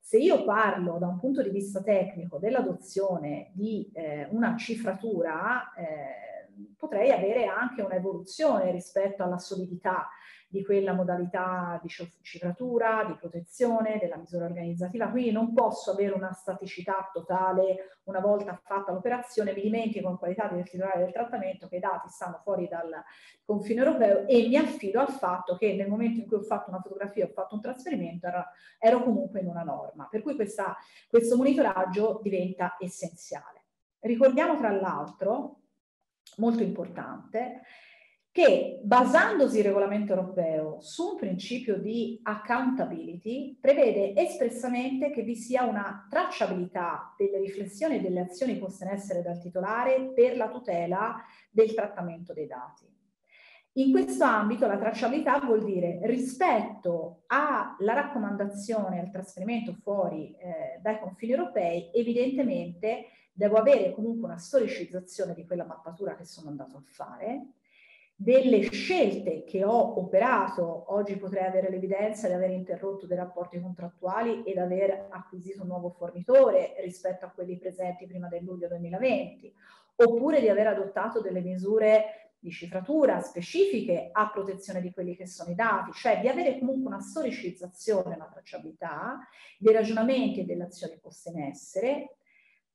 se io parlo da un punto di vista tecnico dell'adozione di eh, una cifratura, eh, potrei avere anche un'evoluzione rispetto alla solidità di quella modalità di cifratura, di protezione, della misura organizzativa. Quindi non posso avere una staticità totale una volta fatta l'operazione, mi dimentico in qualità del titolare del trattamento che i dati stanno fuori dal confine europeo e mi affido al fatto che nel momento in cui ho fatto una fotografia, ho fatto un trasferimento, ero, ero comunque in una norma. Per cui questa, questo monitoraggio diventa essenziale. Ricordiamo tra l'altro, molto importante, che basandosi il regolamento europeo su un principio di accountability prevede espressamente che vi sia una tracciabilità delle riflessioni e delle azioni poste in essere dal titolare per la tutela del trattamento dei dati. In questo ambito la tracciabilità vuol dire rispetto alla raccomandazione al trasferimento fuori eh, dai confini europei, evidentemente devo avere comunque una storicizzazione di quella mappatura che sono andato a fare, delle scelte che ho operato, oggi potrei avere l'evidenza di aver interrotto dei rapporti contrattuali ed aver acquisito un nuovo fornitore rispetto a quelli presenti prima del luglio 2020, oppure di aver adottato delle misure di cifratura specifiche a protezione di quelli che sono i dati, cioè di avere comunque una storicizzazione, una tracciabilità dei ragionamenti e delle azioni poste in essere,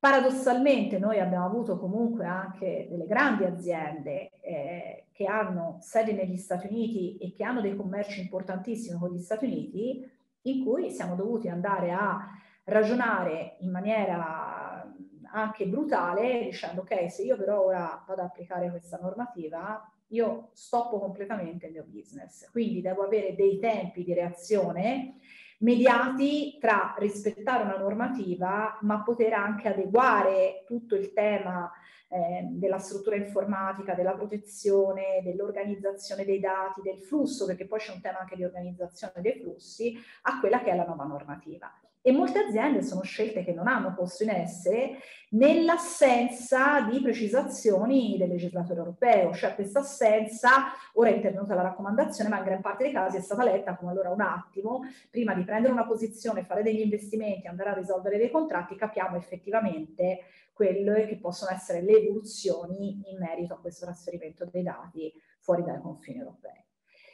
Paradossalmente noi abbiamo avuto comunque anche delle grandi aziende eh, che hanno sede negli Stati Uniti e che hanno dei commerci importantissimi con gli Stati Uniti, in cui siamo dovuti andare a ragionare in maniera anche brutale, dicendo ok, se io però ora vado ad applicare questa normativa, io stoppo completamente il mio business. Quindi devo avere dei tempi di reazione mediati tra rispettare una normativa ma poter anche adeguare tutto il tema eh, della struttura informatica, della protezione, dell'organizzazione dei dati, del flusso, perché poi c'è un tema anche di organizzazione dei flussi, a quella che è la nuova normativa. E molte aziende sono scelte che non hanno posto in essere nell'assenza di precisazioni del legislatore europeo, cioè questa assenza, ora è intervenuta la raccomandazione, ma in gran parte dei casi è stata letta come allora un attimo, prima di prendere una posizione, fare degli investimenti, andare a risolvere dei contratti, capiamo effettivamente quelle che possono essere le evoluzioni in merito a questo trasferimento dei dati fuori dai confini europei.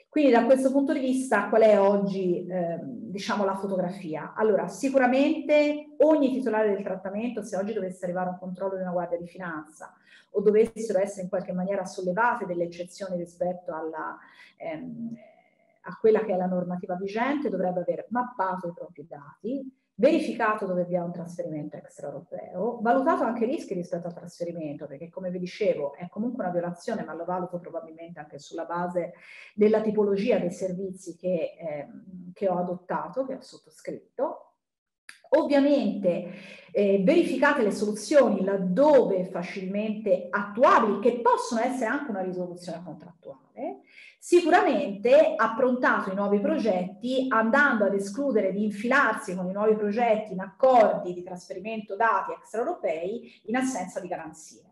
Quindi da questo punto di vista qual è oggi eh, diciamo la fotografia? Allora sicuramente ogni titolare del trattamento se oggi dovesse arrivare a un controllo di una guardia di finanza o dovessero essere in qualche maniera sollevate delle eccezioni rispetto alla, ehm, a quella che è la normativa vigente dovrebbe aver mappato i propri dati, verificato dove vi è un trasferimento extraeuropeo, valutato anche i rischi rispetto al trasferimento, perché come vi dicevo è comunque una violazione, ma lo valuto probabilmente anche sulla base della tipologia dei servizi che, eh, che ho adottato, che ho sottoscritto. Ovviamente eh, verificate le soluzioni laddove facilmente attuabili, che possono essere anche una risoluzione contrattuale, Sicuramente ha approntato i nuovi progetti andando ad escludere di infilarsi con i nuovi progetti in accordi di trasferimento dati extraeuropei in assenza di garanzie.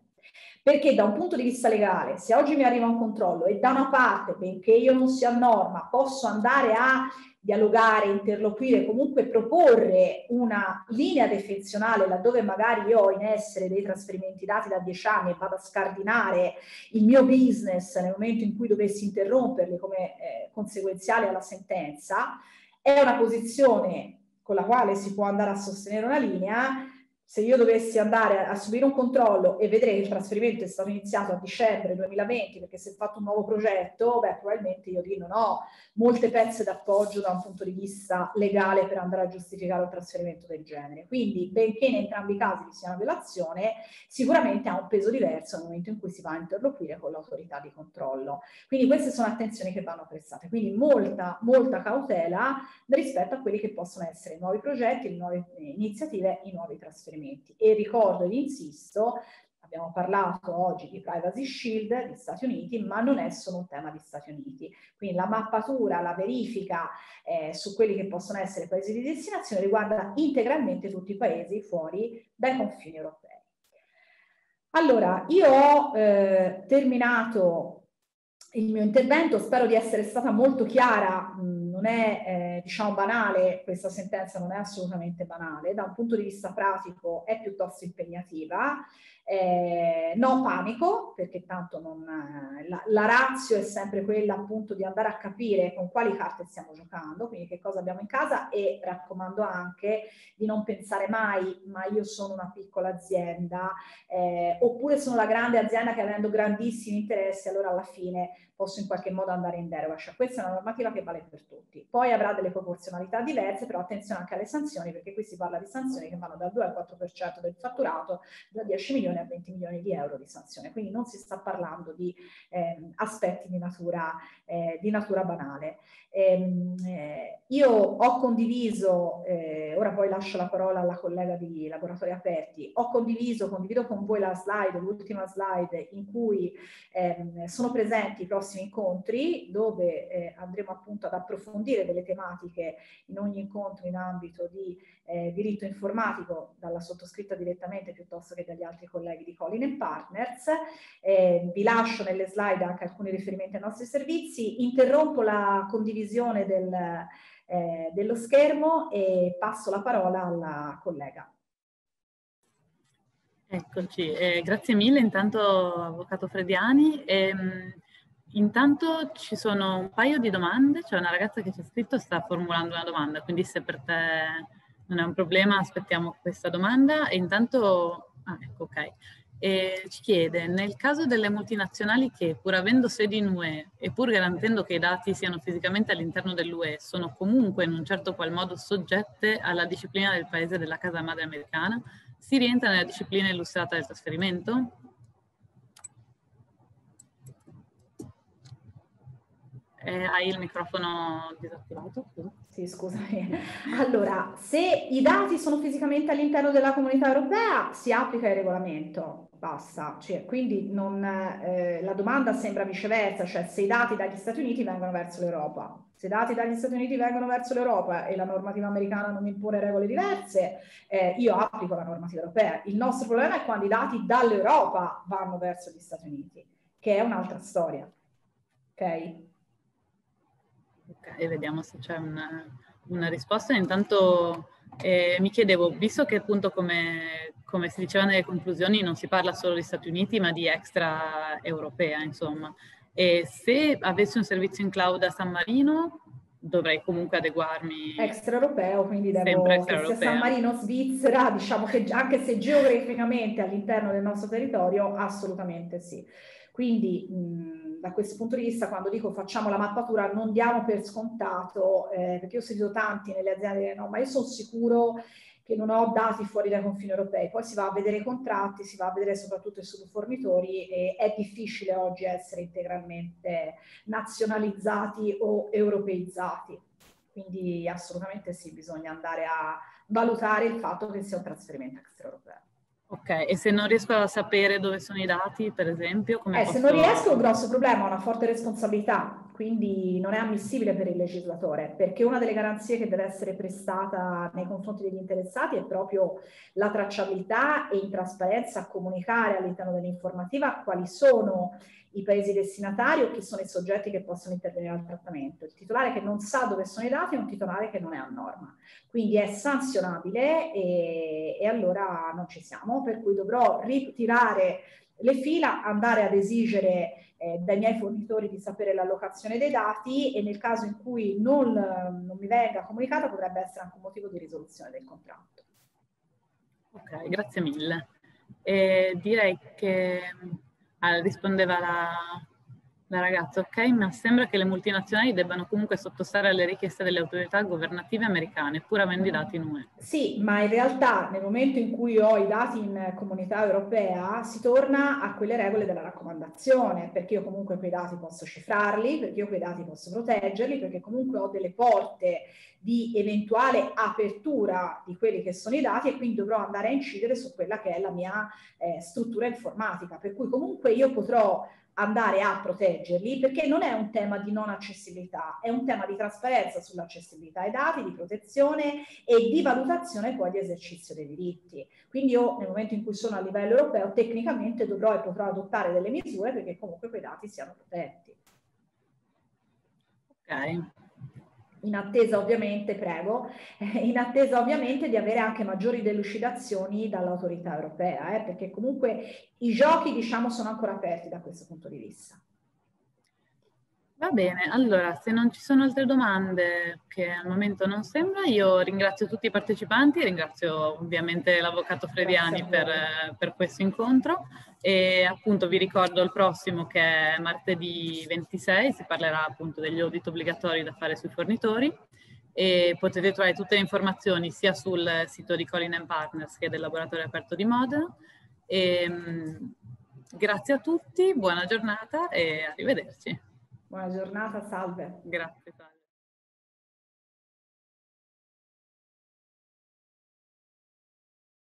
Perché da un punto di vista legale, se oggi mi arriva un controllo e da una parte, benché io non sia norma, posso andare a dialogare, interloquire, comunque proporre una linea defezionale laddove magari io ho in essere dei trasferimenti dati da dieci anni e vado a scardinare il mio business nel momento in cui dovessi interromperli come eh, conseguenziale alla sentenza, è una posizione con la quale si può andare a sostenere una linea se io dovessi andare a subire un controllo e vedere che il trasferimento è stato iniziato a dicembre 2020 perché si è fatto un nuovo progetto, beh, probabilmente io lì non ho molte pezze d'appoggio da un punto di vista legale per andare a giustificare un trasferimento del genere. Quindi, benché in entrambi i casi vi sia una violazione, sicuramente ha un peso diverso nel momento in cui si va a interloquire con l'autorità di controllo. Quindi queste sono attenzioni che vanno prestate. Quindi molta, molta cautela rispetto a quelli che possono essere i nuovi progetti, le nuove iniziative, i nuovi trasferimenti trasferimenti. E ricordo ed insisto, abbiamo parlato oggi di Privacy Shield di Stati Uniti, ma non è solo un tema di Stati Uniti. Quindi la mappatura, la verifica eh, su quelli che possono essere paesi di destinazione riguarda integralmente tutti i paesi fuori dai confini europei. Allora, io ho eh, terminato il mio intervento, spero di essere stata molto chiara. Mh, è eh, diciamo banale, questa sentenza non è assolutamente banale, da un punto di vista pratico è piuttosto impegnativa, eh, no panico, perché tanto non, la, la razio è sempre quella appunto di andare a capire con quali carte stiamo giocando, quindi che cosa abbiamo in casa e raccomando anche di non pensare mai, ma io sono una piccola azienda, eh, oppure sono la grande azienda che avendo grandissimi interessi, allora alla fine posso in qualche modo andare in deroga. Cioè, questa è una normativa che vale per tutti. Poi avrà delle proporzionalità diverse, però attenzione anche alle sanzioni, perché qui si parla di sanzioni che vanno dal 2 al 4% del fatturato, da 10 milioni a 20 milioni di euro di sanzione. Quindi non si sta parlando di eh, aspetti di natura, eh, di natura banale. Ehm, eh, io ho condiviso, eh, ora poi lascio la parola alla collega di Laboratori Aperti, ho condiviso, condivido con voi la slide, l'ultima slide in cui ehm, sono presenti i prossimi incontri dove eh, andremo appunto ad approfondire delle tematiche in ogni incontro in ambito di eh, diritto informatico dalla sottoscritta direttamente piuttosto che dagli altri colleghi di Colin Partners. Eh, vi lascio nelle slide anche alcuni riferimenti ai nostri servizi. Interrompo la condivisione del, eh, dello schermo e passo la parola alla collega. Eccoci, eh, grazie mille intanto Avvocato Frediani. Ehm, intanto ci sono un paio di domande, c'è una ragazza che ci ha scritto sta formulando una domanda, quindi se per te non è un problema, aspettiamo questa domanda e intanto, ah, ecco, ok. E ci chiede, nel caso delle multinazionali che pur avendo sedi in UE e pur garantendo che i dati siano fisicamente all'interno dell'UE, sono comunque in un certo qual modo soggette alla disciplina del paese della casa madre americana, si rientra nella disciplina illustrata del trasferimento? Eh, hai il microfono disattivato? Sì, scusami. Allora, se i dati sono fisicamente all'interno della comunità europea, si applica il regolamento, basta. Cioè, quindi non, eh, la domanda sembra viceversa, cioè se i dati dagli Stati Uniti vengono verso l'Europa. Se i dati dagli Stati Uniti vengono verso l'Europa e la normativa americana non impone regole diverse, eh, io applico la normativa europea. Il nostro problema è quando i dati dall'Europa vanno verso gli Stati Uniti, che è un'altra storia. Ok? Ok, vediamo se c'è una, una risposta. Intanto eh, mi chiedevo, visto che appunto come, come, si diceva nelle conclusioni non si parla solo di Stati Uniti ma di extra europea, insomma, e se avessi un servizio in cloud a San Marino dovrei comunque adeguarmi. Extraeuropeo, quindi devo, extra se San Marino, Svizzera, diciamo che anche se geograficamente all'interno del nostro territorio, assolutamente sì. Quindi mh, da questo punto di vista, quando dico facciamo la mappatura, non diamo per scontato, eh, perché io ho sentito tanti nelle aziende, no, ma io sono sicuro che non ho dati fuori dai confini europei. Poi si va a vedere i contratti, si va a vedere soprattutto i subfornitori e è difficile oggi essere integralmente nazionalizzati o europeizzati. Quindi assolutamente sì, bisogna andare a valutare il fatto che sia un trasferimento extraeuropeo. Ok, e se non riesco a sapere dove sono i dati, per esempio? Come eh, posso... Se non riesco, un grosso problema, ho una forte responsabilità, quindi non è ammissibile per il legislatore, perché una delle garanzie che deve essere prestata nei confronti degli interessati è proprio la tracciabilità e in trasparenza comunicare all'interno dell'informativa quali sono i paesi destinatari o chi sono i soggetti che possono intervenire al trattamento. Il titolare che non sa dove sono i dati è un titolare che non è a norma, quindi è sanzionabile e, e allora non ci siamo, per cui dovrò ritirare le fila, andare ad esigere eh, dai miei fornitori di sapere l'allocazione dei dati e nel caso in cui non, non mi venga comunicata potrebbe essere anche un motivo di risoluzione del contratto. Ok, grazie mille. E direi che rispondeva la, la ragazza, ok, ma sembra che le multinazionali debbano comunque sottostare alle richieste delle autorità governative americane, pur avendo i dati in UE. Sì, ma in realtà nel momento in cui ho i dati in comunità europea si torna a quelle regole della raccomandazione, perché io comunque quei dati posso cifrarli, perché io quei dati posso proteggerli, perché comunque ho delle porte di eventuale apertura di quelli che sono i dati e quindi dovrò andare a incidere su quella che è la mia eh, struttura informatica, per cui comunque io potrò andare a proteggerli perché non è un tema di non accessibilità, è un tema di trasparenza sull'accessibilità ai dati, di protezione e di valutazione poi di esercizio dei diritti. Quindi io nel momento in cui sono a livello europeo tecnicamente dovrò e potrò adottare delle misure perché comunque quei dati siano protetti. Ok in attesa ovviamente, prego, in attesa ovviamente di avere anche maggiori delucidazioni dall'autorità europea, eh, perché comunque i giochi diciamo sono ancora aperti da questo punto di vista. Va bene, allora se non ci sono altre domande che al momento non sembra, io ringrazio tutti i partecipanti, ringrazio ovviamente l'avvocato Frediani per, per, questo incontro e appunto vi ricordo il prossimo che è martedì 26, si parlerà appunto degli audit obbligatori da fare sui fornitori e potete trovare tutte le informazioni sia sul sito di Colin Partners che del laboratorio aperto di Modena. E, grazie a tutti, buona giornata e arrivederci. Buona giornata, salve. Grazie. Salve.